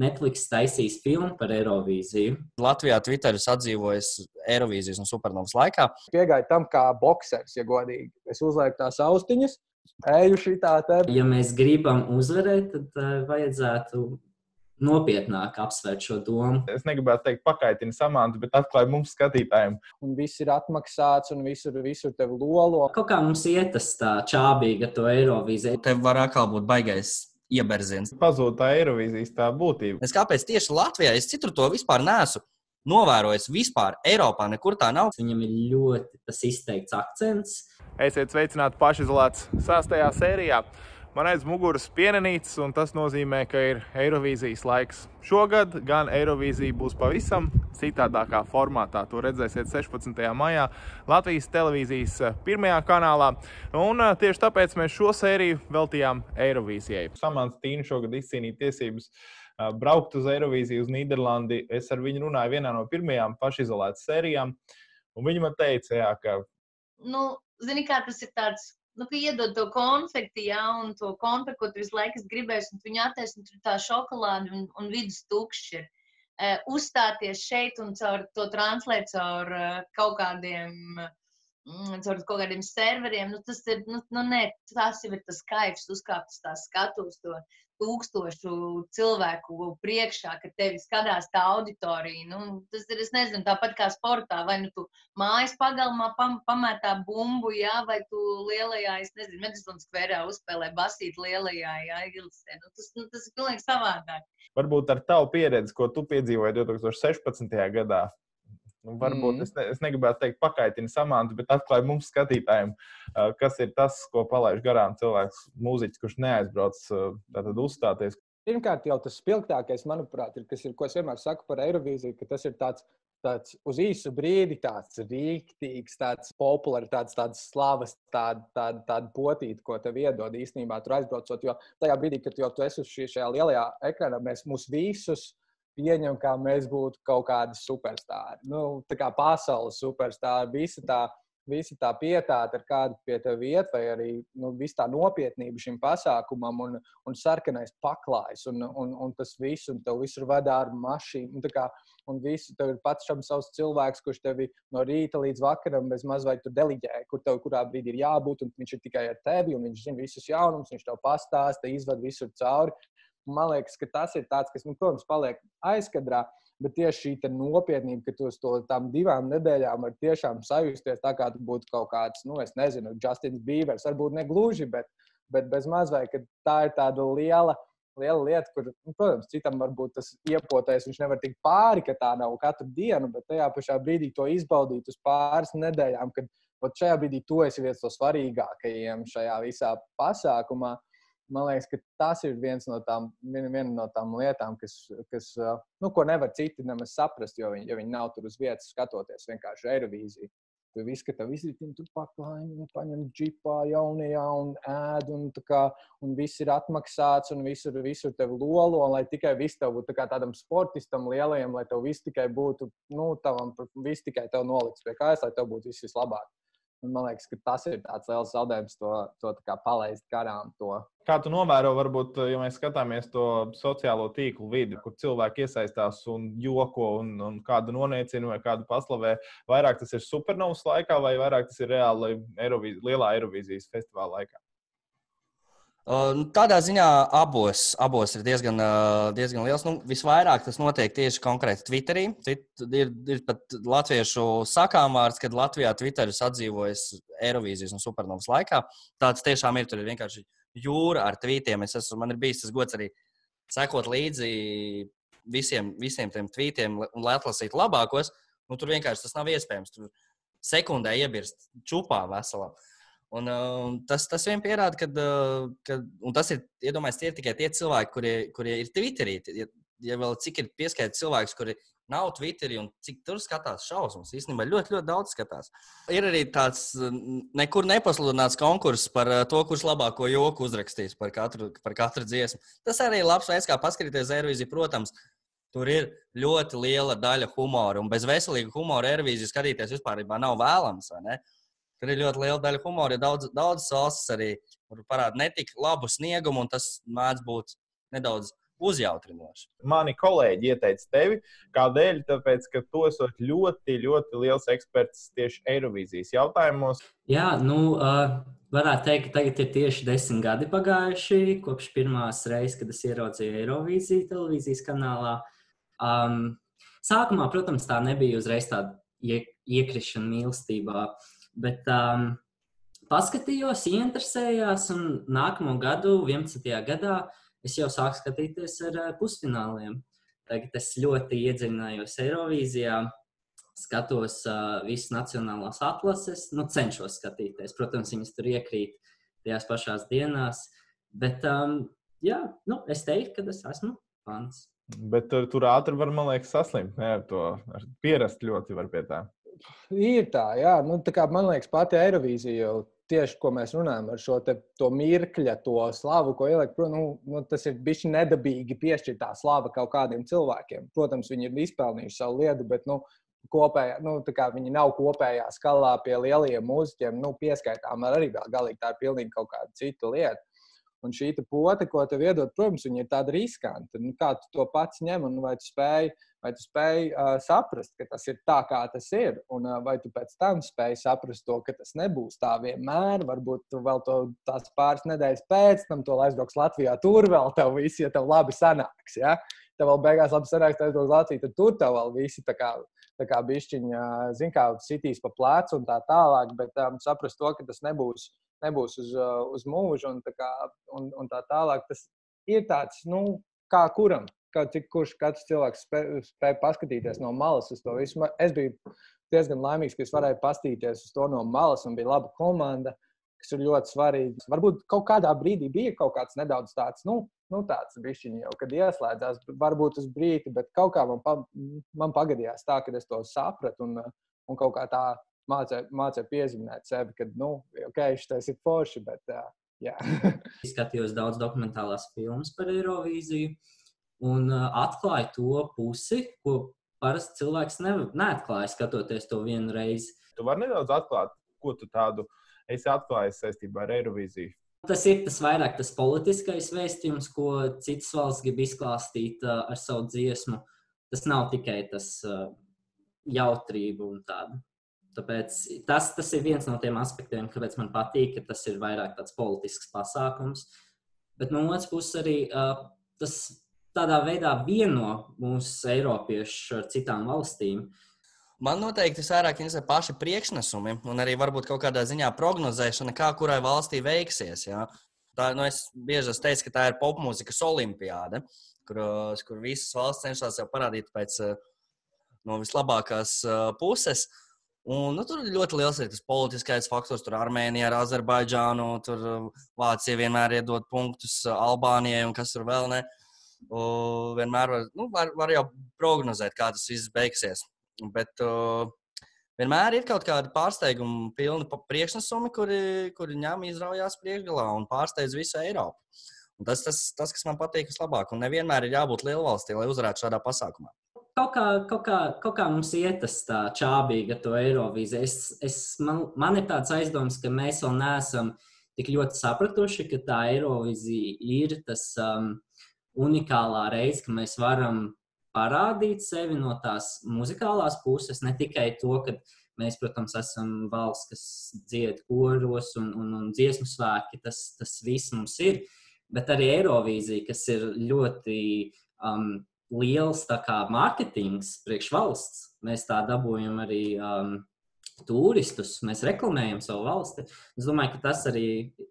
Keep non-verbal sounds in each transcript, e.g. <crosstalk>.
Netflix taisīs filmu par Eirovīziju. Latvijā Twitteris atdzīvojas Eirovīzijas un Supernovas laikā. Piegāju tam kā boxers, ja godīgi. Es uzlieku tās austiņas, eju šitā te. Ja mēs gribam uzvarēt, tad uh, vajadzētu nopietnāk apsvērt šo domu. Es negribētu teikt, pakaitina samantu, bet atklāja mums skatītājiem. Un viss ir atmaksāts, un visur, visur tev lolo. Kaut kā mums iet tas tā čābīgi ar to Eirovīziju. Tev var atkal būt baigais ieberziens. Pazūd tā Eirovīzijas tā būtība. Es kāpēc tieši Latvijā? Es citur to vispār neesmu novērojis. Vispār Eiropā nekur tā nav. Viņam ir ļoti tas izteikts akcents. Esiet sveicināti pašizolēts sastajā sērijā. Man aiz muguras pienenīts, un tas nozīmē, ka ir Eirovīzijas laiks. Šogad gan Eirovīzija būs pavisam citādākā formātā. To redzēsiet 16. maijā Latvijas televīzijas pirmajā kanālā. Un eh, tieši tāpēc mēs šo sēriju veltījām Eirovīzijai. Samants Tīna šogad izcīnīja tiesības eh, braukt uz Eirovīziju, uz Nīderlandi. Es ar viņu runāju vienā no pirmajām pašizolētas sērijām, un viņa man teica, jā, ka. Nu, zini, kā tas ir tāds nu, ka iedod to konfekti, ja, un to konfekti, ko tu visu laiku gribēsi, un viņu attaisno, tur tā šokolāde un, un vidus tukšs. Uh, uzstāties šeit un caur to translēt caur uh, kaut kādiem, mm, caur kaut kādiem serveriem, nu, tas ir, nu, nu, nē, tas jau ir tas kaifs, uzkāpt uz tās skatuves, to, tūkstošu cilvēku priekšā, ka tevi skatās tā auditorija. Nu, tas ir, es nezinu, tāpat kā sportā, vai nu tu mājas pagalmā pam, pametā bumbu, jā, vai tu lielajā, es nezinu, Medisonas skverā uzspēlē basīt lielajā, jā, ilgsē. Nu, tas, nu, tas ir pilnīgi savādāk. Varbūt ar tavu pieredzi, ko tu piedzīvoji 2016. gadā, Nu, varbūt mm. es, ne, es negribētu teikt, pakaitina samantu, bet atklāja mums skatītājiem, kas ir tas, ko palaiž garām cilvēks, mūziķis, kurš neaizbrauc tātad uzstāties. Pirmkārt, jau tas spilgtākais, manuprāt, ir, kas ir, ko es vienmēr saku par Eirovīziju, ka tas ir tāds, tāds uz īsu brīdi tāds rīktīgs, tāds populārs, tāds, tāds slavas, tāda, tāda, tāda potīta, ko tev iedod īstenībā tur aizbraucot. Jo tajā brīdī, kad jau tu esi uz šī, šajā lielajā ekranā, mēs mūs visus pieņem, kā mēs būtu kaut kādi superstarri. Nu, tā kā pasaules superstarri, visa tā, visa tā pietāta, ar kādu pie tevis iet, vai arī nu, visa tā nopietnība šim pasākumam, un, un sarkanais paklājs, un, un, un tas viss, un tev visur vadā ar mašīnu. Un, kā, un visu, tev ir pats savs cilvēks, kurš tevi no rīta līdz vakaram bez mazliet deliģē, kur tev kurā brīdī ir jābūt, un viņš ir tikai ar tevi, un viņš zina visus jaunumus, viņš tev pastāsta, izved visur cauri. Man liekas, ka tas ir tāds, kas, nu, protams, paliek aizkadrā. Bet tieši šī nopietnība, ka tu uz to tām divām nedēļām vari tiešām sajusties tā, kā tu būtu kaut kāds, nu, es nezinu, Justins Bībers. Varbūt ne gluži, bet, bet bez mazliet, ka tā ir tāda liela, liela lieta, kur, nu, protams, citam varbūt tas iepotais, viņš nevar tikt pāri, ka tā nav katru dienu, bet tajā pašā brīdī to izbaudīt uz pāris nedēļām, kad pat šajā brīdī tu esi viens no svarīgākajiem šajā visā pasākumā man liekas, ka tas ir viens no tām, viena no tām lietām, kas, kas nu, ko nevar citi nemaz saprast, jo viņi, jo viņi nav tur uz vietas skatoties vienkārši Eirovīziju. Tu ka tev izritini tur paklājiņu, paņem džipā jaunajā un ēd, un, kā, un viss ir atmaksāts, un visur, visur tev lolo, un lai tikai viss tev būtu tā tādam sportistam lielajam, lai tev viss tikai būtu, nu, tavam, viss tikai tev nolikts pie kājas, lai tev būtu viss vislabāk. Un man liekas, ka tas ir tāds liels zaudējums, to, to palaist garām. To. Kā tu novēro, varbūt, ja mēs skatāmies to sociālo tīklu vidi, kur cilvēki iesaistās un joko un, un kādu noniecina vai kādu paslavē, vairāk tas ir supernovas laikā vai vairāk tas ir reāli Eirovīz, lielā Eirovīzijas festivāla laikā? Nu, tādā ziņā abos, abos ir diezgan, diezgan liels. Nu, visvairāk tas notiek tieši konkrēti Twitterī. Ir, ir pat latviešu sakāmvārds, kad Latvijā Twitteris atdzīvojas Eirovīzijas un Supernovas laikā. Tāds tiešām ir. Tur ir vienkārši jūra ar tvītiem. Es esmu, man ir bijis tas gods arī sekot līdzi visiem, visiem tiem tvītiem un lai atlasītu labākos. Nu, tur vienkārši tas nav iespējams. Tur sekundē iebirst čupā veselā. Uh, Un, uh, tas, tas vien pierāda, ka, uh, ka tas ir, iedomājieties, tie ir tikai tie cilvēki, kurie, kurie ir Twitterī. Ja, ja vēl cik ir pieskaitīt cilvēks, kuri nav Twitterī un cik tur skatās šausmas, īstenībā ļoti, ļoti daudz skatās. Ir arī tāds nekur nepasludināts konkurss par uh, to, kurš labāko joku uzrakstīs par katru, par katru dziesmu. Tas arī ir labs veids, kā paskatīties Eirovīziju. Protams, tur ir ļoti liela daļa humora, un bez veselīga humora Eirovīziju skatīties vispār nav vēlams. Tur ir ļoti liela daļa humora. Ir daudz, daudz valstis arī, kur parāda netik labu sniegumu, un tas mēdz būt nedaudz uzjautrinoši. Mani kolēģi ieteica tevi, kādēļ? Tāpēc, ka tu esat ļoti, ļoti liels eksperts tieši Eirovīzijas jautājumos. Jā, nu, uh, varētu teikt, ka tagad ir tieši desmit gadi pagājuši kopš pirmās reizes, kad es ieraudzīju Eirovīziju televīzijas kanālā. Um, sākumā, protams, tā nebija uzreiz tāda ie, iekrišana mīlestībā, bet um, paskatījos, ieinteresējās, un nākamo gadu, 11. gadā, es jau sāku skatīties ar pusfināliem. Tagad es ļoti iedziļinājos Eirovīzijā, skatos uh, visas nacionālās atlases, nu, cenšos skatīties. Protams, viņas tur iekrīt tajās pašās dienās, bet um, jā, nu, es teiktu, ka es esmu fans. Bet tur, tur ātri var, man liekas, saslimt. Ne, ar to ar pierast ļoti var pie tā. Ir tā, jā. Nu, tā kā, man liekas, pati Eirovīzija jau tieši, ko mēs runājam ar šo te, mirkļa, to slavu, ko ielikt. Nu, nu, tas ir bijis nedabīgi piešķirt tā slava kaut kādiem cilvēkiem. Protams, viņi ir izpelnījuši savu lietu, bet nu, kopējā, nu, viņi nav kopējā skalā pie lielajiem mūziķiem. Nu, pieskaitām arī vēl galīgi tā ir pilnīgi kaut kāda cita lieta. Un šī pote, ko tev iedod, protams, ir tāda riskanta. Nu, kā tu to pats ņem un vai tu spēj, vai tu spēj uh, saprast, ka tas ir tā, kā tas ir, un uh, vai tu pēc tam spēj saprast to, ka tas nebūs tā vienmēr. Varbūt tu vēl to tās pāris nedēļas pēc tam to aizbrauks Latvijā. Tur vēl tev viss, ja tev labi sanāks. Ja? Tev vēl beigās labi sanāks, tad aizbrauks Latvijā, tad tur tev vēl visi tā kā. Tā kā bišķiņa, zina, kā sitīs pa plecu un tā tālāk, bet um, saprast to, ka tas nebūs nebūs uz, uz mūžu un tā, kā, un, un tā tālāk. Tas ir tāds, nu, kā kuram, kā cik kurš katrs cilvēks spēj, spēj paskatīties no malas uz to visu. Es biju diezgan laimīgs, ka es varēju paskatīties uz to no malas un bija laba komanda. kas ir ļoti svarīgi. Varbūt kaut kādā brīdī bija kaut kāds nedaudz tāds, nu, nu tāds bišķiņš jau, kad ieslēdzās, varbūt uz brīdi, bet kaut kā man, pa, man pagadījās tā, ka es to sapratu un, un kaut kā tā mācīja, mācīja piezīmēt sevi, ka, nu, ok, šis ir forši, bet uh, jā. <laughs> Skatījos daudz dokumentālās filmas par Eirovīziju un atklāju to pusi, ko parasti cilvēks ne, neatklāja skatoties to vienu reizi. Tu vari nedaudz atklāt, ko tu tādu esi atklājis saistībā ar Eirovīziju. Tas ir tas vairāk tas politiskais vēstījums, ko citas valsts grib izklāstīt ar savu dziesmu. Tas nav tikai tas jautrība un tāda. Tāpēc tas, tas ir viens no tiem aspektiem, kāpēc man patīk, ka tas ir vairāk tāds politisks pasākums. Bet no otras puses, arī uh, tas tādā veidā vieno mūsu eiropiešus ar citām valstīm. Man noteikti ir vairāk interesē paši priekšnesumi un arī varbūt kaut kādā ziņā prognozēšana, kā kurai valstī veiksies. Jā. Tā, nu es bieži esmu teicis, ka tā ir popmūzikas olimpiāde, kur, kur visas valsts cenšas jau parādīt pēc no vislabākās puses. Uh, Un, nu, tur ļoti liels ir tas politiskais faktors. Tur Armēnija ar Azerbaidžānu, tur uh, Vācija vienmēr iedod punktus uh, Albānijai un kas tur vēl ne. Uh, vienmēr var, nu, var, var jau prognozēt, kā tas viss beigsies. Bet uh, vienmēr ir kaut kādi pārsteigumi, pilni priekšnesumi, kuri, kuri ņem izraujās priekšgalā un pārsteidz visu Eiropu. Un tas, tas, tas, kas man patīk vislabāk, un nevienmēr ir jābūt lielvalstī, lai uzvarētu šādā pasākumā kaut kā, kaut, kā, kaut kā mums iet tā čābīgi ar to Eirovīziju. Es, es, man, man ir tāds aizdoms, ka mēs vēl neesam tik ļoti sapratuši, ka tā Eirovīzija ir tas um, unikālā reize, ka mēs varam parādīt sevi no tās muzikālās puses, ne tikai to, ka mēs, protams, esam valsts, kas dzied koros un, un, un dziesmu svētki, tas, tas viss mums ir, bet arī Eirovīzija, kas ir ļoti um, liels kā, mārketings priekš valsts. Mēs tā dabūjam arī um, turistus, mēs reklamējam savu valsti. Es domāju, ka tas arī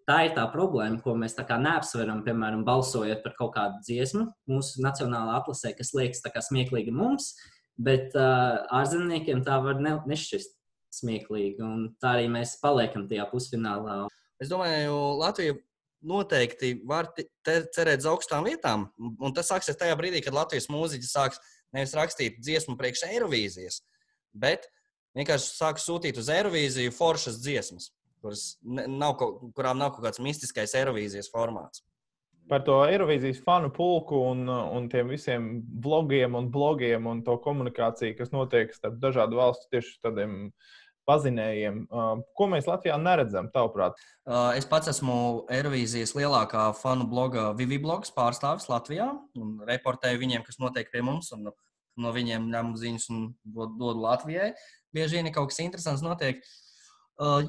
tā ir tā problēma, ko mēs neapsveram, piemēram, balsojot par kaut kādu dziesmu mūsu nacionālā atlasē, kas liekas smieklīgi mums, bet uh, ārzemniekiem tā var ne, nešķist smieklīgi. Tā arī mēs paliekam tajā pusfinālā. Es domāju, Latvija noteikti var cerēt uz augstām vietām. Un tas sāksies tajā brīdī, kad Latvijas mūziķi sāks nevis rakstīt dziesmu priekš Eirovīzijas, bet vienkārši sāks sūtīt uz Eirovīziju foršas dziesmas, nav, kurām nav kaut kāds mistiskais Eirovīzijas formāts. Par to Eirovīzijas fanu pulku un, un tiem visiem blogiem un blogiem un to komunikāciju, kas notiek starp dažādu valstu tieši tādiem pazinējiem. Ko mēs Latvijā neredzam, tavuprāt? Es pats esmu Eirovīzijas lielākā fanu bloga Viviblogs pārstāvis Latvijā un reportēju viņiem, kas notiek pie mums. Un no viņiem ņemu ziņas un dodu Latvijai. Bieži vien kaut kas interesants notiek.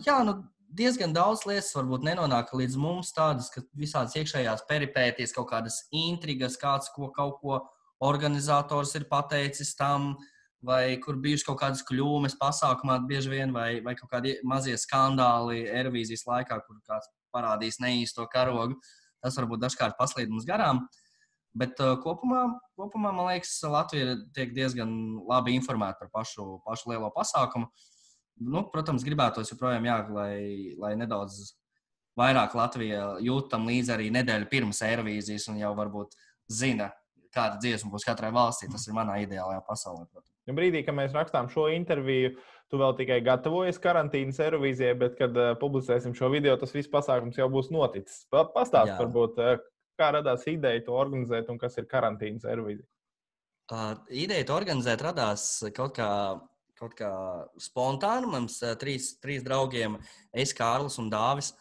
Jā, nu, diezgan daudz lietas varbūt nenonāk līdz mums, tādas, ka visādas iekšējās peripētīs, kaut kādas intrigas, kāds ko, kaut ko organizators ir pateicis tam, uh, vai kur bijušas kaut kādas kļūmes pasākumā, bieži vien, vai, vai kaut kādi mazie skandāli Eirovīzijas laikā, kur kāds parādīs neīsto karogu. Tas varbūt dažkārt paslīd mums garām. Bet uh, kopumā, kopumā, man liekas, Latvija tiek diezgan labi informēta par pašu, pašu lielo pasākumu. Nu, protams, gribētos joprojām, jā, lai, lai nedaudz vairāk Latvija jūtam līdzi arī nedēļu pirms Eirovīzijas un jau varbūt zina, kāda dziesma būs katrai valstī. Tas ir manā ideālajā pasaulē. Protams. Ja brīdī, kad mēs rakstām šo interviju, tu vēl tikai gatavojies karantīnas Eirovīzijai, bet, kad uh, publicēsim šo video, tas viss pasākums jau būs noticis. Pastāstiet, varbūt, uh, kā radās ideja to organizēt un kas ir karantīnas Eirovīzija. Uh, ideja to organizēt radās kaut kā, kaut kā spontāni. Mums uh, trīs, trīs draugiem, es, Kārlis un Dāvis,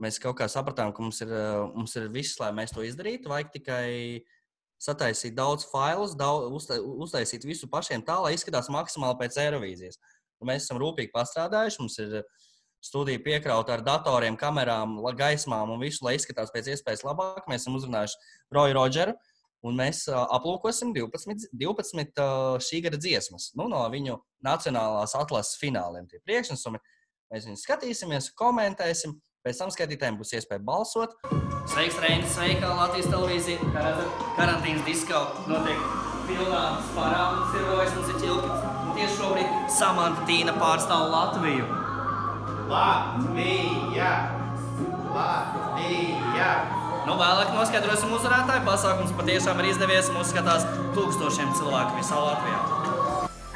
mēs kaut kā sapratām, ka mums ir, uh, mums ir viss, lai mēs to izdarītu. Vajag tikai uh, sataisīt daudz failus, daudz, uztaisīt visu pašiem tā, lai izskatās maksimāli pēc Eirovīzijas. Un mēs esam rūpīgi pastrādājuši. Mums ir studija piekrauta ar datoriem, kamerām, gaismām un visu, lai izskatās pēc iespējas labāk. Mēs esam uzrunājuši Roju Rodžeru. Un mēs aplūkosim 12, 12 uh, šī gada dziesmas nu, no viņu nacionālās atlases fināliem. Tie priekšnesumi mēs viņus skatīsimies, komentēsim. Pēc tam skatītājiem būs iespēja balsot. Sveiks, Reinis! Sveika, Latvijas televīzija! Redzat, karantīnas disko notiek pilnā spārā. Mums ir rojas, mums ir ķilkits. Un tieši šobrīd Samanta Tīna pārstāv Latviju. Latvija! Latvija! Nu, vēlāk noskaidrosim uzvarētāju. Pasākums patiešām ir izdevies. Mums skatās tūkstošiem cilvēku visā Latvijā.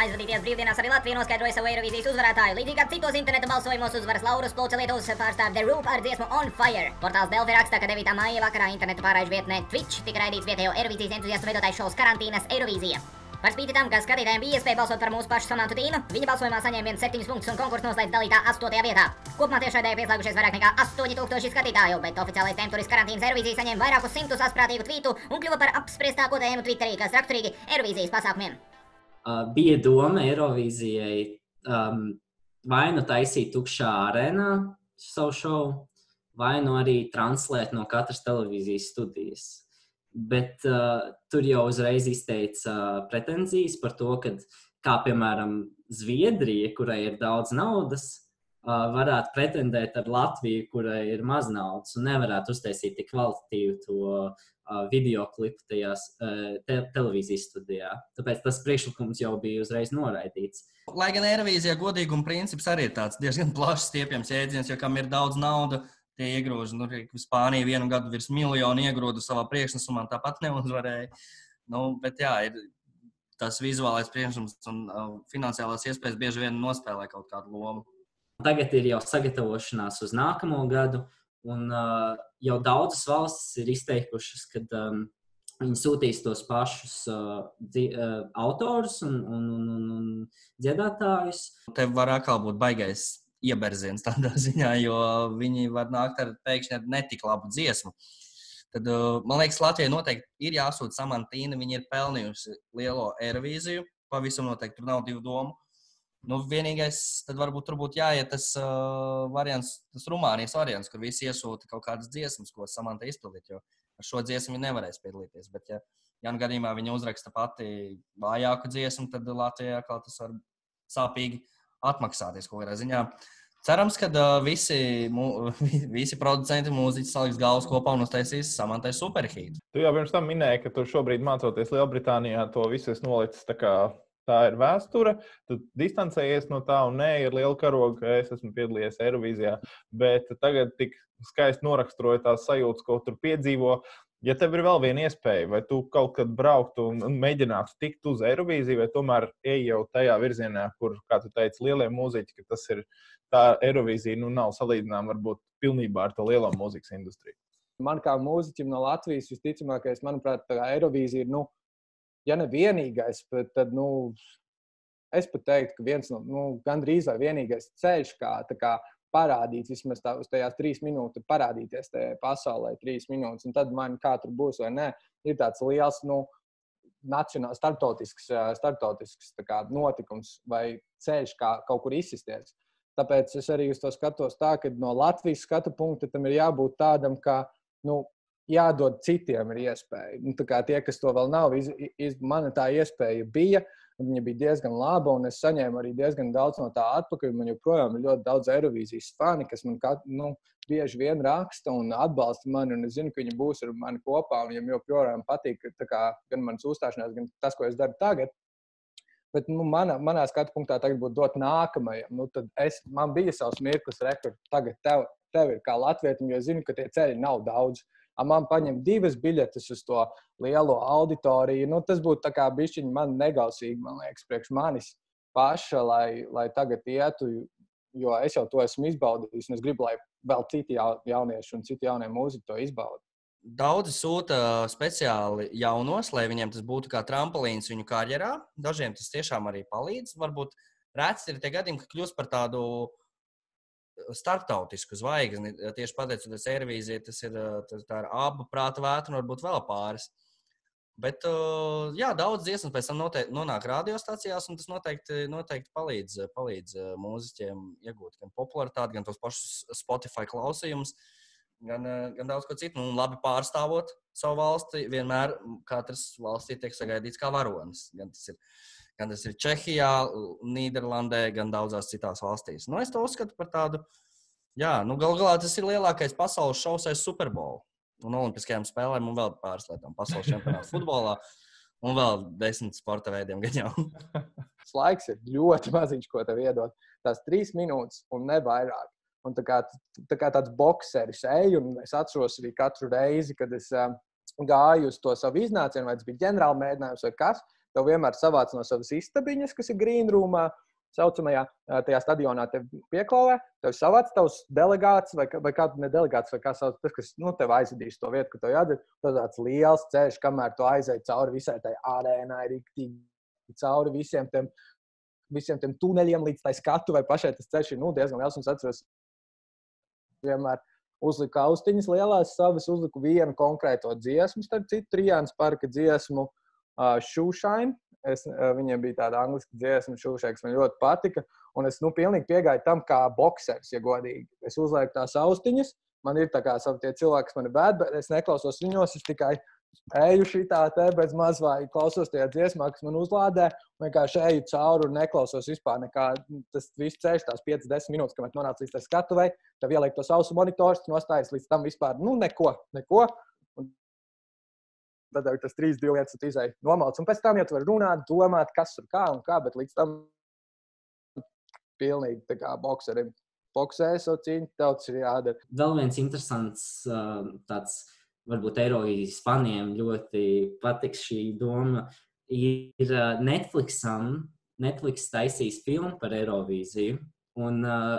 Aizvadīties brīvdienās arī Latvija noskaidroja savu Eirovīzijas uzvarētāju. Līdzīgi kā citos interneta balsojumos uzvaras Laurus Plūce Lietuvas pārstāv The Roop ar dziesmu On Fire. Portāls Delfi raksta, ka 9. maija vakarā interneta pārraižu vietnē Twitch tika raidīts vietējo Eirovīzijas entuziastu veidotājs šovs karantīnas Eirovīzija. Par spīti tam, ka skatītājiem bija iespēja balsot par mūsu pašu samantu tīnu, viņa balsojumā saņēma 7 punktus un konkursu noslēdz dalītā 8. vietā. Kopumā tiešraidē pieslēgušies vairāk nekā 8000 skatītāju, bet oficiālais temturis karantīnas Eirovīzija saņēma vairākus simtus asprātīgu tvītu un kļuva par apspriestāko tēmu Twitterī, kas raksturīgi Eirovīzijas pasākumiem uh, bija doma Eirovīzijai um, vai nu taisīt tukšā arēnā savu šovu, vai nu arī translēt no katras televīzijas studijas. Bet uh, tur jau uzreiz izteica uh, pretenzijas par to, ka, kā piemēram, Zviedrija, kurai ir daudz naudas, uh, varētu pretendēt ar Latviju, kurai ir maz naudas, un nevarētu uztaisīt tik kvalitatīvu to video klipu tajās te, televīzijas studijā. Tāpēc tas priekšlikums jau bija uzreiz noraidīts. Lai gan Eirovīzijā godīguma princips arī ir tāds diezgan plašs stiepjams jēdziens, jo kam ir daudz naudas, tie iegrūž. Nu, Spānija vienu gadu virs miljonu iegrūda savā priekšnesumā, tāpat neuzvarēja. Nu, bet jā, ir tas vizuālais priekšnesums un uh, finansiālās iespējas bieži vien nospēlē kaut kādu lomu. Tagad ir jau sagatavošanās uz nākamo gadu, Un uh, jau daudzas valstis ir izteikušas, ka um, viņi sūtīs tos pašus uh, dzi, uh, autorus un, un, un, un, un dziedātājus. Tev var atkal būt baigais ieberziens tādā <laughs> ziņā, jo viņi var nākt ar pēkšņi ar netik labu dziesmu. Tad, uh, man liekas, Latvijai noteikti ir jāsūta samantīna. Viņa ir pelnījusi lielo Eirovīziju. Pavisam noteikti tur nav divu domu. Nu, vienīgais, tad varbūt tur būtu jāiet tas uh, variants, tas Rumānijas variants, kur visi iesūta kaut kādas dziesmas, ko samanta izpildīt. Jo ar šo dziesmu viņi nevarēs piedalīties. Bet, ja, ja nu gadījumā viņi uzraksta pati vājāku dziesmu, tad Latvijā kaut tas var sāpīgi atmaksāties kaut kādā ziņā. Cerams, ka uh, visi, mu, <laughs> visi producenti mūziķi saliks galvas kopā un uztaisīs samantai superhītu. Tu jau pirms tam minēji, ka tu šobrīd mācoties Lielbritānijā, to visu esi nolicis tā ir vēsture. Tu distancējies no tā, un nē, ir liela karoga, ka es esmu piedalījies Eirovīzijā. Bet tagad tik skaisti noraksturoja tās sajūtas, ko tur piedzīvo. Ja tev ir vēl viena iespēja, vai tu kaut kad brauktu un, un mēģinātu tikt uz Eirovīziju, vai tomēr ej jau tajā virzienā, kur, kā tu teici, lielie mūziķi, ka tas ir tā Eirovīzija, nu nav salīdzināma varbūt pilnībā ar to lielo mūzikas industriju. Man kā mūziķim no Latvijas visticamākais, manuprāt, tā Eirovīzija ir nu, ja ne vienīgais, tad, nu, es pat teiktu, ka viens no nu, gandrīz vai vienīgais ceļš, kā, kā parādīt, vismaz tā, uz tajās trīs minūtes, parādīties tajā pasaulē, trīs minūtes, un tad man kā tur būs vai nē, ir tāds liels, nu, nacionāls, starptautisks, starptautisks kā, notikums vai ceļš, kā kaut kur izsisties. Tāpēc es arī uz to skatos tā, ka no Latvijas skatu punkta tam ir jābūt tādam, ka nu, jādod citiem ir iespēja. Nu, tie, kas to vēl nav, iz, iz, man tā iespēja bija. Viņa bija diezgan laba, un es saņēmu arī diezgan daudz no tā atpakaļ. Man joprojām ir ļoti daudz Eirovīzijas fani, kas man kat, nu, bieži vien raksta un atbalsta mani. Un es zinu, ka viņi būs ar mani kopā, un viņiem joprojām patīk kā, gan manas uzstāšanās, gan tas, ko es daru tagad. Bet nu, manā, manā skatu punktā tagad būtu dot nākamajam. Nu, es, man bija savs mirklis, rekords. Tagad tev, tev ir kā latvietim, jo zinu, ka tie ceļi nav daudz man paņemt divas biļetes uz to lielo auditoriju. Nu, tas būtu bijis man negausīgi, man liekas, priekš manis paša, lai, lai tagad ietu, jo es jau to esmu izbaudījis. Es gribu, lai vēl citi jaunieši un citi jaunie mūziķi to izbaudītu. Daudzi sūta speciāli jaunos, lai viņiem tas būtu kā tramplīns viņu karjerā. Dažiem tas tiešām arī palīdz. Varbūt rēts ir tie gadījumi, ka kļūst par tādu uh, starptautisku zvaigzni. Tieši pateicoties Eirovīzijai, tas ir, tas, ir abu prāta vētra un varbūt vēl pāris. Bet jā, daudz dziesmu pēc tam noteikti, nonāk radiostacijās, un tas noteikti, noteikti palīdz, palīdz mūziķiem iegūt gan popularitāti, gan tos pašus Spotify klausījumus, gan, gan daudz ko citu. Un labi pārstāvot savu valsti, vienmēr katrs valstī tiek sagaidīts kā varonis. Gan tas ir Gan tas ir Čehijā, Nīderlandē, gan daudzās citās valstīs. Nu, es to uzskatu par tādu, jā, nu, gal galā tas ir lielākais pasaules šovs aiz Superbowl un Olimpiskajām spēlēm un vēl pāris lietām pasaules čempionātā futbolā. Un vēl desmit sporta veidiem gan jau. <laughs> Tas laiks ir ļoti maziņš, ko tev iedod. Tās trīs minūtes un ne vairāk. Un tā kā, tā kā tāds boxeris eju, un es atceros arī katru reizi, kad es gāju uz to savu iznācienu, vai tas bija ģenerāla mēģinājums vai kas, tev vienmēr savāc no savas istabiņas, kas ir grīnrūmā. Saucamajā tajā stadionā te pieklāvē, tev savāc tavs delegāts vai, vai kāds ne delegāts, vai kā sauc, tas, kas nu, tev aizvedīs to vietu, kur tev jādara. Tas tāds liels ceļš, kamēr tu aizej cauri visai tai arēnai, rīktīgi cauri visiem tiem, visiem tiem tuneļiem līdz tai skatu vai pašai tas ceļš ir nu, diezgan liels. Es atceros, vienmēr uzliku austiņas lielās savas, uzliku vienu konkrēto dziesmu, starp citu, Trijāns parka dziesmu. Shoeshine. Es, viņiem bija tāda angļuiska dziesma, kas man ļoti patika. Un es nu, pilnīgi piegāju tam, kā boxers, ja godīgi. Es uzlieku tās austiņas, man ir tā kā savi cilvēki, kas man ir bēdi, bet es neklausos viņos. Es tikai eju šitā te bez mazvāja, klausos tajā dziesmā, kas man uzlādē, un vienkārši eju cauri un neklausos vispār nekā. Tas viss ceļš, tās 5-10 minūtes, kamēr nonāc līdz skatuvei, tad ieliek tos ausu monitors, nostājas līdz tam vispār, nu, neko, neko tad ir tas trīs divi lietas, izēja nomalts. Un pēc tam jau var runāt, domāt, kas tur kā un kā, bet līdz tam pilnīgi tā kā bokserim. Boksēs, cīņa, tauts ir jādara. Vēl viens interesants tāds, varbūt Eirovīzijas faniem ļoti patiks šī doma, ir Netflixam. Netflix taisīs filmu par Eirovīziju. Un uh,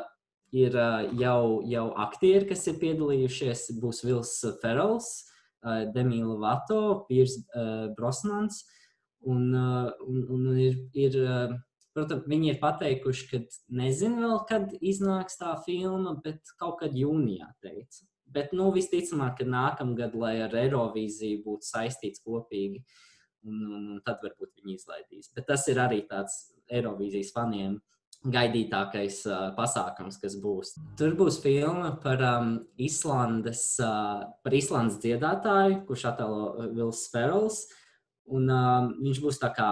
ir uh, jau, jau aktieri, kas ir piedalījušies. Būs Vils Ferals, uh, Demi Lovato, Piers uh, Brosnans. Un, uh, un, un ir, ir, uh, protams, viņi ir pateikuši, ka nezinu vēl, kad iznāks tā filma, bet kaut kad jūnijā teica. Bet, nu, visticamāk, ka nākamgad, lai ar Eirovīziju būtu saistīts kopīgi, un, un, un tad varbūt viņi izlaidīs. Bet tas ir arī tāds Eirovīzijas faniem gaidītākais uh, pasākums, kas būs. Tur būs filma par um, Islandes, uh, par Islandes dziedātāju, kurš attēlo Vils Ferals. Un, um, viņš būs tā kā,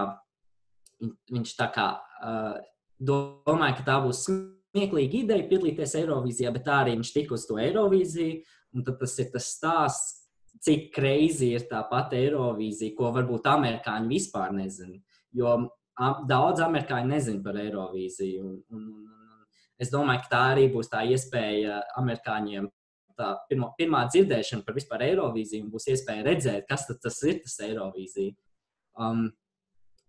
viņš tā kā uh, domāja, ka tā būs smieklīga ideja piedalīties Eirovīzijā, bet tā arī viņš tika uz to Eirovīziju. Un tad tas ir tas stāsts, cik greizi ir tā pati Eirovīzija, ko varbūt amerikāņi vispār nezina. Jo daudz amerikāņu nezina par Eirovīziju. Un, un, un, es domāju, ka tā arī būs tā iespēja amerikāņiem. Tā pirmo, pirmā dzirdēšana par vispār Eirovīziju būs iespēja redzēt, kas tas ir, tas Eirovīzija. Um,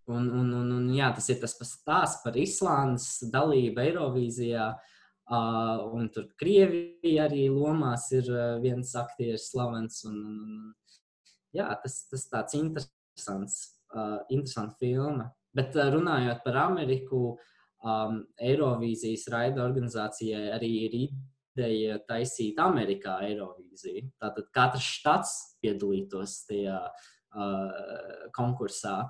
un, un, un, un, jā, tas ir tas stāsts par Islandes dalību Eirovīzijā. Uh, un tur Krievija arī lomās ir uh, viens aktieris slavens. Un, un, un, jā, tas, tas tāds interesants, uh, interesants filma. Bet uh, runājot par Ameriku, um, Eirovīzijas raida organizācijai arī ir ideja taisīt Amerikā Eirovīziju. Tātad katrs štats piedalītos tajā uh, konkursā.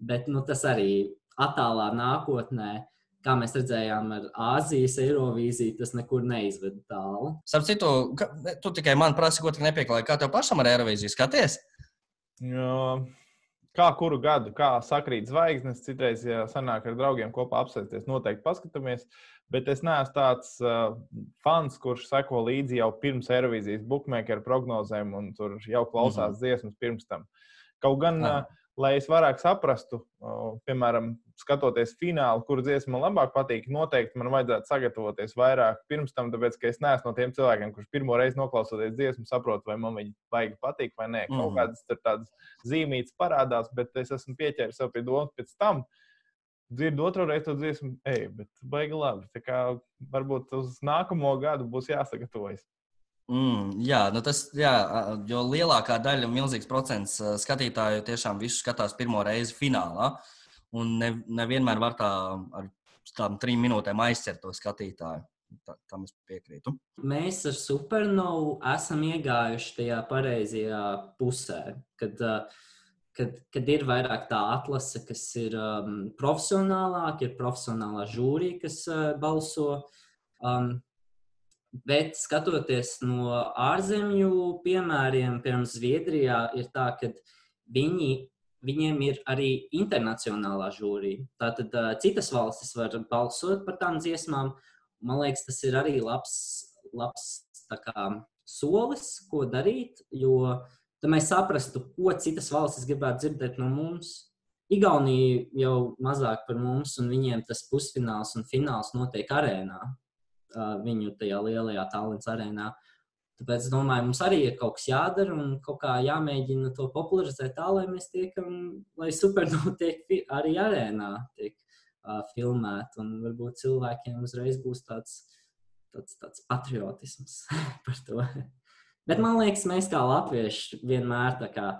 Bet nu, tas arī attālā nākotnē, kā mēs redzējām ar Āzijas Eirovīziju, tas nekur neizved tālu. Starp citu, ka, tu tikai man prasi, ko tu nepieklāji. Kā tev pašam ar Eirovīziju skaties? Jo, kā kuru gadu, kā sakrīt zvaigznes, citreiz, ja sanāk ar draugiem kopā apsēsties, noteikti paskatāmies. Bet es neesmu tāds uh, fans, kurš seko līdzi jau pirms Eirovīzijas bookmaker prognozēm un tur jau klausās mm -hmm. dziesmas pirms tam. Kaut gan uh, lai es vairāk saprastu, piemēram, skatoties finālu, kur dziesma man labāk patīk, noteikti man vajadzētu sagatavoties vairāk pirms tam, tāpēc ka es neesmu no tiem cilvēkiem, kurš pirmo reizi noklausoties dziesmu, saprot, vai man viņa baigi patīk vai nē. Kaut Mhm. kādas tur tādas zīmītas parādās, bet es esmu pieķēries sev pie domas pēc tam. Dzirdu otru reizi to dziesmu, ej, bet baigi labi. Tā kā varbūt uz nākamo gadu būs jāsagatavojas. Mm, jā, nu tas, jā, jo lielākā daļa, milzīgs procents skatītāju tiešām visu skatās pirmo reizi finālā. Un ne, nevienmēr var tā ar tām trim minūtēm aizcert to skatītāju. Tā, tam es piekrītu. Mēs ar supernovu esam iegājuši tajā pareizajā pusē, kad, kad, kad ir vairāk tā atlase, kas ir um, profesionālāka, ir profesionālā žūrija, kas uh, balso. Um, bet skatoties no ārzemju piemēriem, piemēram, Zviedrijā, ir tā, ka viņi viņiem ir arī internacionālā žūrija. Tātad citas valstis var balsot par tām dziesmām. Man liekas, tas ir arī labs, labs kā, solis, ko darīt, jo tad mēs saprastu, ko citas valstis gribētu dzirdēt no mums. Igaunija jau mazāk par mums, un viņiem tas pusfināls un fināls notiek arēnā, viņu tajā lielajā tālens arēnā. Tāpēc es domāju, mums arī ir kaut kas jādara un kaut kā jāmēģina to popularizēt tā, lai mēs tiekam, lai supernovā tiek arī arēnā tiek uh, filmēta. Un varbūt cilvēkiem uzreiz būs tāds, tāds, tāds patriotisms <laughs> par to. Bet man liekas, mēs kā latvieši vienmēr tā kā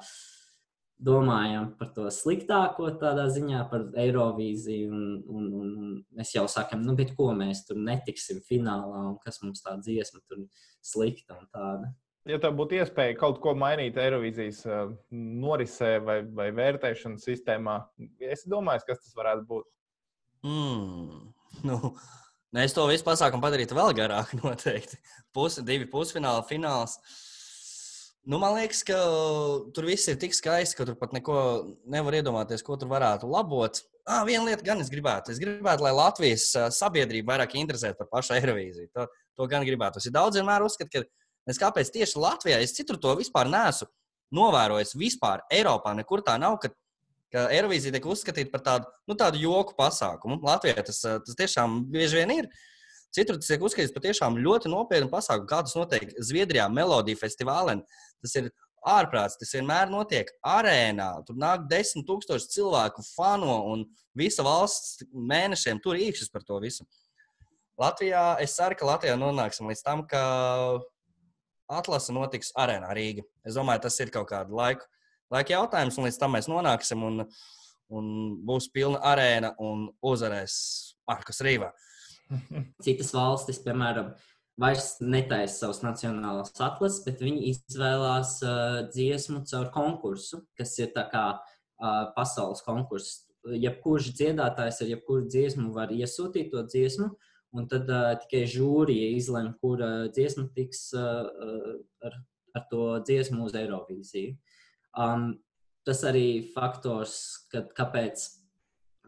domājam par to sliktāko tādā ziņā, par Eirovīziju. Un, un, un, un mēs jau sakām, nu, bet ko mēs tur netiksim finālā, un kas mums tā dziesma tur slikta un tāda. Ja tev būtu iespēja kaut ko mainīt Eirovīzijas uh, norisē vai, vai vērtēšanas sistēmā, es domāju, kas tas varētu būt. Mm, <laughs> nu, mēs to visu pasākumu padarītu vēl garāku, <laughs> noteikti. Pusi, divi pusfināli, fināls. Nu, man liekas, ka tur viss ir tik skaisti, ka tur pat neko nevar iedomāties, ko tur varētu labot. Ah, viena lieta gan es gribētu. Es gribētu, lai Latvijas ā, sabiedrība vairāk interesētu par pašu Eirovīziju. To, to gan gribētu. Es daudz vienmēr uzskatu, ka es kāpēc tieši Latvijā, es citur to vispār neesmu novērojis. Vispār Eiropā nekur tā nav, ka, ka Eirovīzija tiek uzskatīta par tādu, nu, tādu joku pasākumu. Latvijā tas, ā, tas tiešām bieži vien ir. Citur tas tiek uzskatīts par tiešām ļoti nopietnu pasākumu, kā tas notiek Zviedrijā, Melodija festivālā. Tas ir ārprāts, tas vienmēr notiek arēnā. Tur nāk desmit tūkstoši cilvēku, fano un visa valsts mēnešiem tur īkšķis par to visu. Latvijā es ceru, ka Latvijā nonāksim līdz tam, ka atlase notiks arēnā Rīgā. Es domāju, tas ir kaut kāda laika, laika jautājums, un līdz tam mēs nonāksim. Un, un būs pilna arēna un uzvarēs Markus Rīvā. <laughs> Citas valstis, piemēram, vairs netaisa savas nacionālās atlases, bet viņi izvēlās uh, dziesmu caur konkursu, kas ir tā kā uh, pasaules konkurss. Jebkurš dziedātājs ar jebkuru dziesmu var iesūtīt to dziesmu, un tad uh, tikai žūrija izlemj, kura dziesma tiks uh, ar, ar to dziesmu uz Eirovīziju. Um, tas arī faktors, kad, kāpēc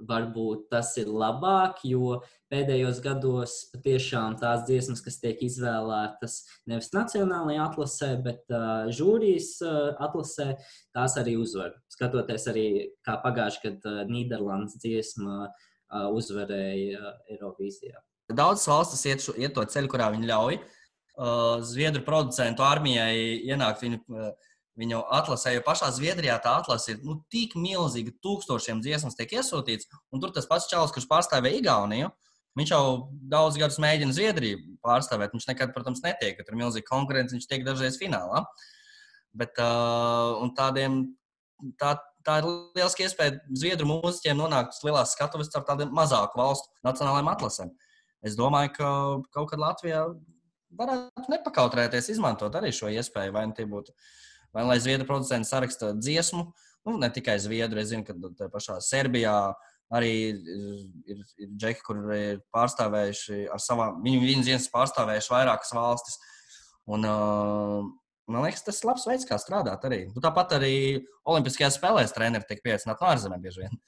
varbūt tas ir labāk, jo pēdējos gados patiešām tās dziesmas, kas tiek izvēlētas nevis nacionālajā atlasē, bet uh, žūrijas uh, atlasē, tās arī uzvar. Skatoties arī, kā pagājušajā gadā uh, Nīderlandes dziesma uh, uzvarēja uh, Eirovīzijā. Daudzas valstis iet, šo, iet to ceļu, kurā viņi ļauj uh, Zviedru producentu armijai ienākt viņu, uh, viņu atlasē. Jo pašā Zviedrijā tā atlase ir nu, tik milzīga, tūkstošiem dziesmas tiek iesūtīts. Un tur tas pats čalis, kurš pārstāvēja Igauniju, viņš jau daudz gadus mēģina Zviedriju pārstāvēt. Viņš nekad, protams, netiek, ka tur ir milzīga konkurence, viņš tiek dažreiz finālā. Bet uh, tādiem, tā, tā ir lieliska iespēja Zviedru mūziķiem nonākt uz lielās skatuves ar tādiem mazāku valstu nacionālajiem atlasēm. Es domāju, ka kaut kad Latvijā varētu nepakautrēties izmantot arī šo iespēju. Vai nu tie būtu, vai lai Zviedru producenti saraksta dziesmu, nu, ne tikai Zviedru, es zinu, ka pašā Serbijā arī ir, ir, džeki, kur ir pārstāvējuši ar savām, viņu, viņu dienas pārstāvējuši vairākas valstis. Un, uh, Man liekas, tas ir labs veids, kā strādāt. Arī. Nu, tāpat arī Olimpiskajās spēlēs treniņi tiek pieaicināti no ārzemēm bieži vien.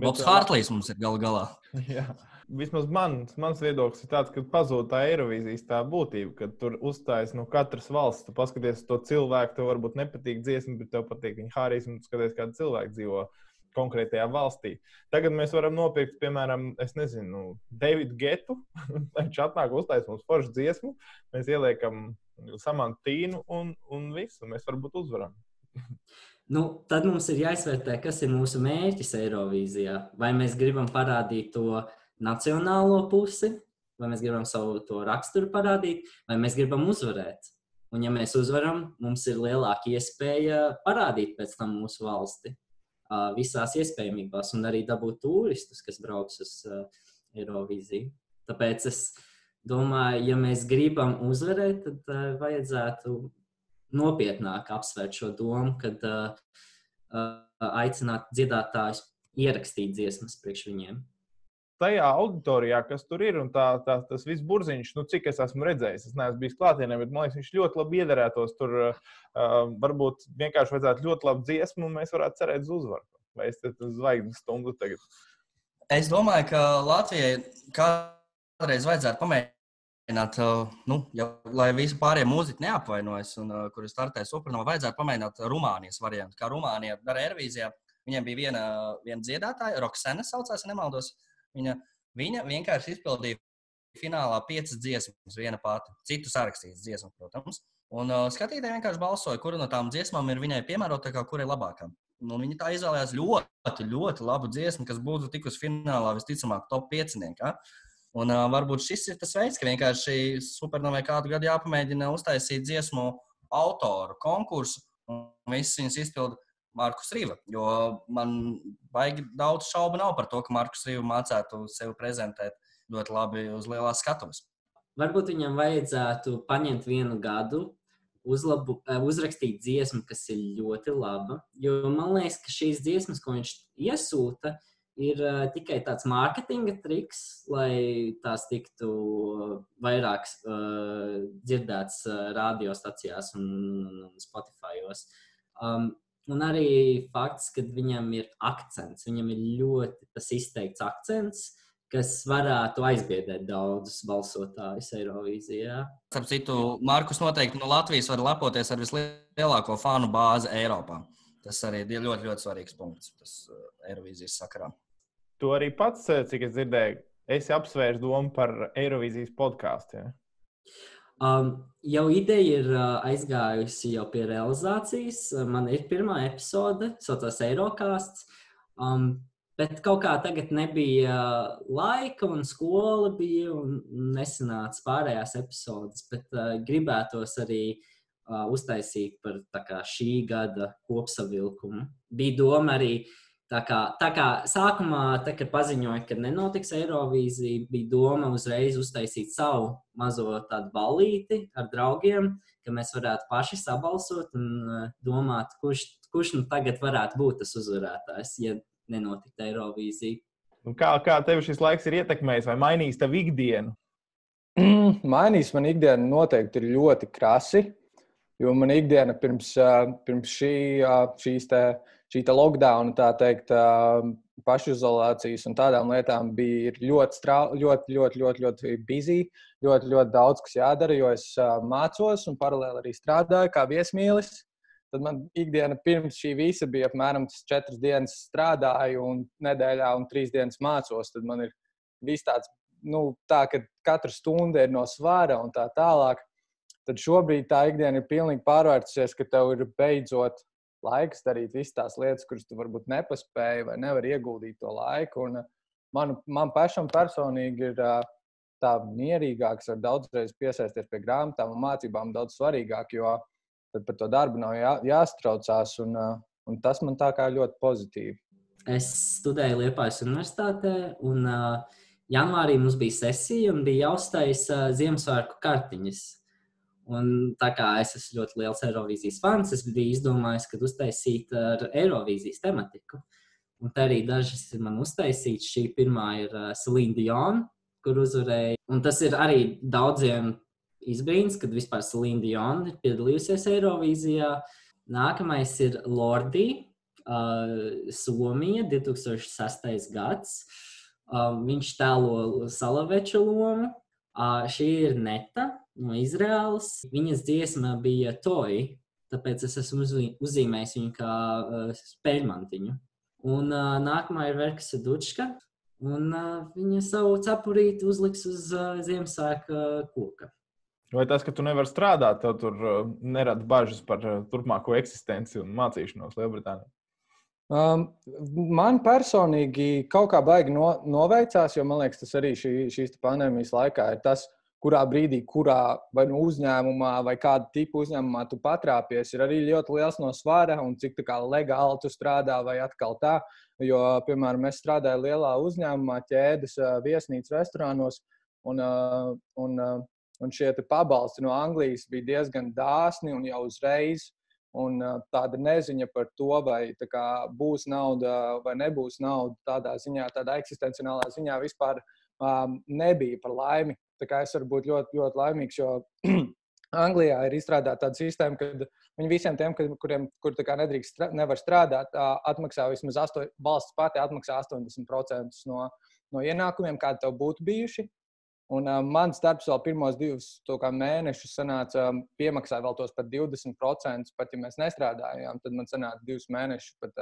Bobs Hārtlīs mums ir gal galā. <laughs> Jā. Vismaz man, mans viedoklis ir tāds, ka pazūd tā Eirovīzijas tā būtība, ka tur uzstājas no katras valsts. Tu paskaties to cilvēku, tev varbūt nepatīk dziesma, bet tev patīk viņa harizma, tu skaties, kāda cilvēka dzīvo konkrētajā valstī. Tagad mēs varam nopirkt, piemēram, nezinu, Davidu Getu. <laughs> Viņš atnāk uztaisīt mums foršu dziesmu, mēs ieliekam samantīnu un, un visu. Mēs varbūt uzvaram. Nu, tad mums ir jāizvērtē, kas ir mūsu mērķis Eirovīzijā. Vai mēs gribam parādīt to nacionālo pusi, vai mēs gribam savu to raksturu parādīt, vai mēs gribam uzvarēt. Un, ja mēs uzvaram, mums ir lielāka iespēja parādīt pēc tam mūsu valsti visās iespējamībās un arī dabūt turistus, kas brauks uz Eirovīziju. Tāpēc es domāju, ja mēs gribam uzvarēt, tad vajadzētu nopietnāk apsvērt šo domu, kad aicināt dziedātājus ierakstīt dziesmas priekš viņiem. Tajā auditorijā, kas tur ir, un tā, tā, tas viss burziņš, nu, cik es esmu redzējis, es neesmu bijis klātienē, bet man liekas, viņš ļoti labi iederētos. Tur uh, varbūt vienkārši vajadzētu ļoti labu dziesmu, un mēs varētu cerēt uz uzvaru. Vai es te zvaigznes stundu tagad? Es domāju, ka Latvijai kādreiz vajadzētu pamēģināt, nu, ja, lai visi pārējie mūziķi neapvainojas, un uh, kuri startē supernovā, vajadzētu pamēģināt Rumānijas variantu. Kā Rumānija dara Ervīzijā, viņiem bija viena, viena dziedātāja, Roksena saucās, ja nemaldos. Viņa, viņa vienkārši izpildīja finālā piecas dziesmas, viena pati, citu sarakstītas dziesmas, protams. Un uh, skatītāji vienkārši balsoja, kura no tām dziesmām ir viņai piemērotākā, kura ir labākā. Nu, viņa tā izvēlējās ļoti, ļoti labu dziesmu, kas būtu tikusi finālā visticamāk top 5. Ja? Un, uh, varbūt šis ir tas veids, ka vienkārši supernovai kādu gadu jāpamēģina uztaisīt dziesmu autoru konkursu, un viss viņas izpilda Markus Rīva. Jo man baigi daudz šaubu nav par to, ka Markus Rīva mācētu sevi prezentēt ļoti labi uz lielās skatuves. Varbūt viņam vajadzētu paņemt vienu gadu, uzlabu, uzrakstīt dziesmu, kas ir ļoti laba. Jo man liekas, ka šīs dziesmas, ko viņš iesūta, ir uh, tikai tāds mārketinga triks, lai tās tiktu vairāk uh, dzirdētas uh, radiostacijās un, un Spotify. Um, un arī fakts, ka viņam ir akcents, viņam ir ļoti tas izteikts akcents. Kas varētu aizbiedēt daudzus balsotājus Eirovīzijā. Starp citu, Markus noteikti no Latvijas var lepoties ar vislielāko fanu bāzi Eiropā. Tas arī ir ļoti, ļoti svarīgs punkts tas Eirovīzijas sakarā. Tu arī pats, eh, cik es dzirdēju, esi apsvērs domu par Eirovīzijas podkāstu. Ja? Um, jau ideja ir uh, aizgājusi jau pie realizācijas. Man ir pirmā epizode, saucās Eirokāsts. Um, bet kaut kā tagad nebija laika, un skola bija, un nesanāca pārējās epizodes. Bet uh, gribētos arī uh, uztaisīt par kā, šī gada kopsavilkumu. Bija doma arī uh, Tā kā, tā kā sākumā, tā, kad paziņoja, ka nenotiks Eirovīzija, bija doma uzreiz uztaisīt savu mazo tādu ballīti ar draugiem, ka mēs varētu paši sabalsot un uh, domāt, kurš, kurš nu tagad varētu būt tas uzvarētājs, ja nenotiktu Eirovīzija. Nu kā, kā tev šis laiks ir ietekmējis vai mainījis tavu ikdienu? <clears throat> Mm, mainījis man ikdienu noteikti ir ļoti krasi, jo man ikdiena pirms, pirms šī, šīs te šī lockdown, tā teikt, pašizolācijas un tādām lietām bija ļoti, strau, ļoti, ļoti, ļoti, ļoti busy, ļoti, ļoti daudz kas jādara, jo es mācos un paralēli arī strādāju kā viesmīlis. Tad man ikdiena pirms šī visa bija apmēram četras dienas strādāju un nedēļā un trīs dienas mācos. Tad man ir viss tāds, nu, tā, ka katra stunda ir no svara un tā tālāk. Tad šobrīd tā ikdiena ir pilnīgi pārvērtusies, ka tev ir beidzot laiks darīt visas tās lietas, kuras tu varbūt nepaspēji vai nevari ieguldīt to laiku. Un man, man pašam personīgi ir tā mierīgāk, var daudzreiz piesaisties pie grāmatām un mācībām daudz svarīgāk, jo tad par to darbu nav jā, jāstraucās. Un, Un tas man tā kā ļoti pozitīvi. Es studēju Liepājas universitātē, un uh, janvārī mums bija sesija, un bija jāuztaisa uh, Ziemassvētku kartiņas. Un tā kā es esmu ļoti liels Eirovīzijas fans, es biju izdomājis, ka uztaisīt ar Eirovīzijas tematiku. Un te arī dažas ir man uztaisītas. Šī pirmā ir Selīna Diona, kur uzvarēja. Un tas ir arī daudziem izbrīns, kad vispār Selīna Diona ir piedalījusies Eirovīzijā. Nākamais ir Lordija, uh, Somija, 2006. gads. Uh, viņš tēlo Salaveča lomu. Šī ir Neta no Izraēlas. Viņas dziesma bija Toja, tāpēc es esmu uzzīmējis viņu kā uh, spēļmantiņu. Un uh, nākamā ir Verka Dučka, un uh, viņa savu cepurīti uzliks uz uh, Ziemassvētku koka. Vai tas, ka tu nevari strādāt, tev tur nerada bažas par turpmāko eksistenci un mācīšanos Lielbritānijā? Um, man personīgi kaut kā baigi no, noveicās, jo man liekas, tas arī šī, šīs pandēmijas laikā ir tas, kurā brīdī, kurā vai nu uzņēmumā, vai kāda tipa uzņēmumā tu patrāpies, ir arī ļoti liels no svara un cik legāli tu strādā vai atkal tā. Jo, piemēram, es strādāju lielā uzņēmumā, ķēdes, viesnīcas restorānos, un, un, un šie pabalsti no Anglijas bija diezgan dāsni un jau uzreiz Un tāda neziņa par to, vai kā, būs nauda vai nebūs nauda, tādā ziņā, tādā eksistenciālā ziņā vispār um, nebija par laimi. Es varu būt ļoti, ļoti laimīgs, jo <clears throat> Anglijā ir izstrādāta tāda sistēma, ka viņi visiem tiem, kuriem kur nedrīkst, nevar strādāt, atmaksā vismaz 8, valsts pati atmaksā 80% no, no ienākumiem, kādi tev būtu bijuši. Un, uh, mans darbs vēl pirmos divus mēnešus sanāca, um, piemaksāja vēl tos par 20%. Pat ja mēs nestrādājām, tad man sanāca divus mēnešus pat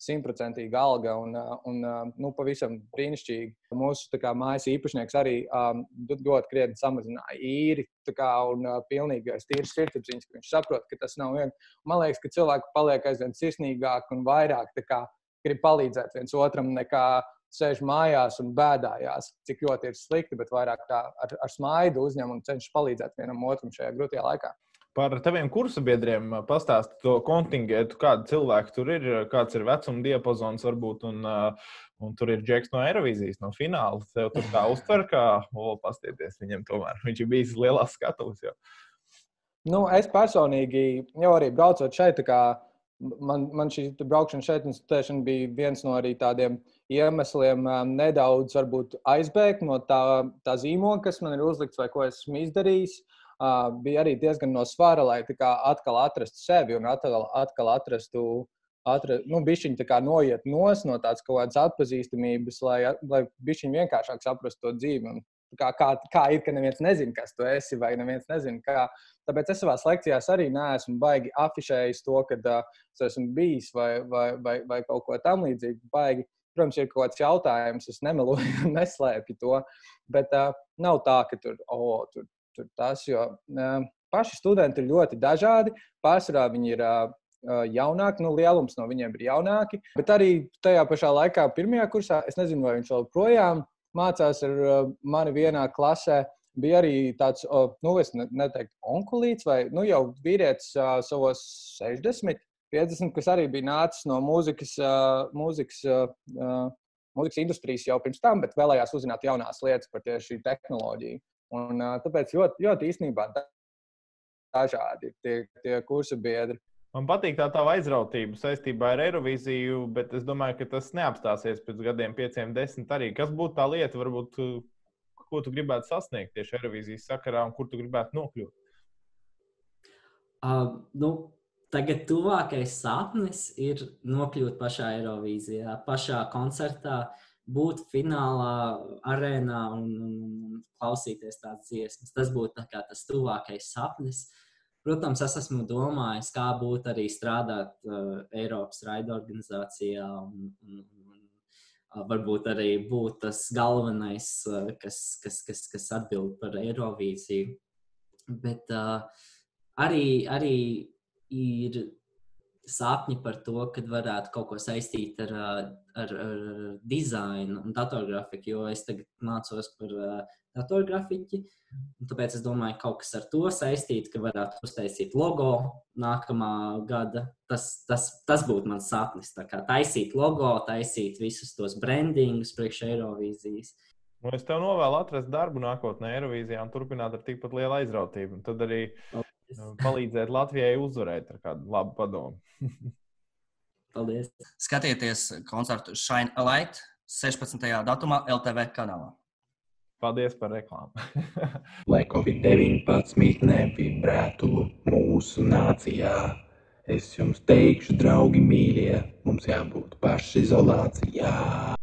simtprocentīga uh, alga un, uh, un uh, nu, pavisam brīnišķīgi. Mūsu kā, mājas īpašnieks arī um, ļoti krietni samazināja īri kā, un uh, pilnīgais tīrs sirdsapziņas, ka viņš saprot, ka tas nav viens. Man liekas, ka cilvēki paliek aizvien sirsnīgāki un vairāk kā, grib palīdzēt viens otram nekā sēž mājās un bēdājās, cik ļoti ir slikti, bet vairāk tā ar, ar smaidu uzņem un cenšas palīdzēt vienam otram šajā grūtajā laikā. Par taviem kursabiedriem pastāsti to kontingentu, kāda cilvēka tur ir, kāds ir vecuma diapazons varbūt, un, un tur ir Džeks no Eirovīzijas, no fināla. Tev tur tā uztver, kā, o, pastieties viņam tomēr. Viņš ir bijis lielās skatuves jau. Nu, es personīgi jau arī braucot šeit, kā man, man šī braukšana šeit un studēšana bija viens no arī tādiem iemesliem nedaudz aizbēgt no tā, tā zīmoga, kas man ir uzlikts vai ko esmu izdarījis. Uh, bija arī diezgan no svara, lai atkal atrastu sevi un atkal, atkal atrastu, atra, nu, bišķiņi noiet nos no tādas kaut kādas atpazīstamības, lai, lai bišķiņi vienkāršāk saprastu to dzīvi. Un Kā, kā, kā ir, ka neviens nezina, kas tu esi, vai neviens nezina, kā. Tāpēc es savā lekcijās arī neesmu baigi afišējis to, ka uh, es esmu bijis vai, vai, vai, vai kaut ko tamlīdzīgu. Baigi. Protams, ir kaut kāds jautājums, es nemeloju, <laughs> neslēpju to. Bet uh, nav tā, ka tur, oh, tur, tur tas, jo uh, paši studenti ir ļoti dažādi. Pārsvarā viņi ir uh, jaunāki, nu, lielums no viņiem ir jaunāki. Bet arī tajā pašā laikā, pirmajā kursā, es nezinu, vai viņš vēl projām mācās ar mani vienā klasē. Bija arī tāds, nu, es neteiktu, onkulīts vai nu, jau vīrietis savos 60, 50, kas arī bija nācis no mūzikas, mūzikas, mūzikas industrijas jau pirms tam, bet vēlējās uzzināt jaunās lietas par tieši tehnoloģiju. Un, tāpēc ļoti, ļoti īstenībā dažādi tie, tie kursu biedri. Man patīk tā tā aizrautība saistībā ar Eirovīziju, bet es domāju, ka tas neapstāsies pēc gadiem, pieciem, desmit arī. Kas būtu tā lieta, varbūt, ko tu gribētu sasniegt tieši Eirovīzijas sakarā un kur tu gribētu nokļūt? Uh, nu, tagad tuvākais sapnis ir nokļūt pašā Eirovīzijā, pašā koncertā, būt finālā arēnā un, un, klausīties tādas dziesmas. Tas būtu tā tas tuvākais sapnis. Protams, es esmu domājis, kā būtu arī strādāt uh, Eiropas raida organizācijā un, un, un uh, varbūt arī būt tas galvenais, uh, kas, kas, kas, kas atbild par Eirovīziju. Bet uh, arī, arī ir sapņi par to, ka varētu kaut ko saistīt ar, uh, ar, ar dizainu un datorgrafiku, jo es tagad mācos par datorgrafiķi. Un tāpēc es domāju, ka kaut kas ar to saistīt, ka varētu uztaisīt logo nākamā gada. Tas, tas, tas būtu mans sapnis. Tā kā taisīt logo, taisīt visus tos brandingus priekš Eirovīzijas. Nu, es tev novēlu atrast darbu nākotnē, Eirovīzijā, un turpināt ar tikpat lielu aizrautību. Un tad arī palīdzēt Latvijai uzvarēt ar kādu labu padomu. <laughs> Paldies! Skatieties koncertu Shine a Light 16. datumā LTV kanālā. Paldies par reklāmu. <laughs> Lai Covid-19 nevibrētu mūsu nācijā, es jums teikšu, draugi mīļie, mums jābūt pašizolācijā.